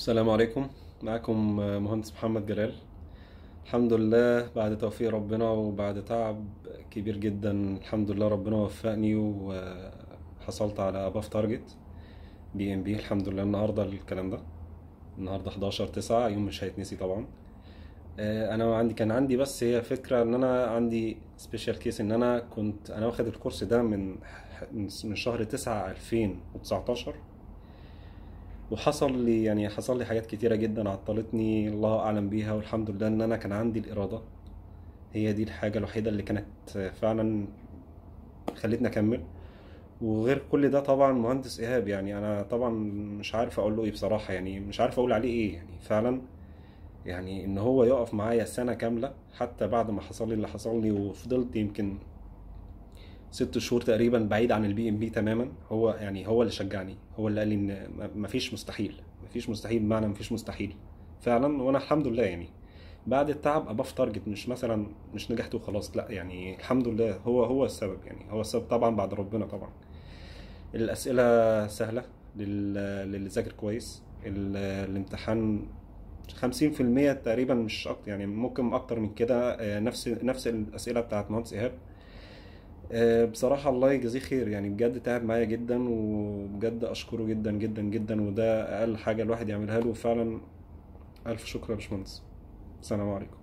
السلام عليكم. معكم مهندس محمد جلال. الحمد لله بعد توفيق ربنا وبعد تعب كبير جدا الحمد لله ربنا وفقني وحصلت على above target PMP الحمد لله النهارده الكلام ده. النهارده 11 9 يوم مش هيتنسي طبعا. آه، أنا عندي كان عندي بس هي فكرة إن أنا عندي special case إن أنا كنت أنا واخد ال course ده من من شهر 9 2019 وحصل لي يعني حصل لي حاجات كتيرة جدا عطلتني الله أعلم بيها والحمد لله إن أنا كان عندي الإرادة. هي دي الحاجة الوحيدة اللي كانت فعلا خلتني أكمل. وغير كل ده طبعا مهندس إيهاب يعني أنا طبعا مش عارف أقول له إيه بصراحة يعني مش عارف أقول عليه إيه يعني فعلا يعني إن هو يقف معايا سنة كاملة حتى بعد ما حصل لي اللي حصل لي وفضلت يمكن ست شهور تقريبا بعيد عن ال PMP تماما. هو يعني هو اللي شجعني. هو اللي قال لي إن مفيش مستحيل. مفيش مستحيل بمعنى مفيش مستحيل. فعلا وأنا الحمد لله يعني. بعد التعب above target مش مثلا مش نجحت وخلاص. لا يعني الحمد لله. هو هو السبب يعني. هو السبب طبعا بعد ربنا طبعا. الأسئلة سهلة لل- للي ذاكر كويس. ال- الامتحان خمسين في المية تقريبا مش أكتر يعني ممكن أكتر من كده. آه، نفس نفس الأسئلة بتاعت مهندس إيهاب. آه، بصراحة الله يجزيه خير. يعني بجد تعب معايا جدا وبجد أشكره جدا جدا جدا وده أقل حاجة الواحد يعملها له. فعلا ألف شكر يا باشمهندس. السلام عليكم.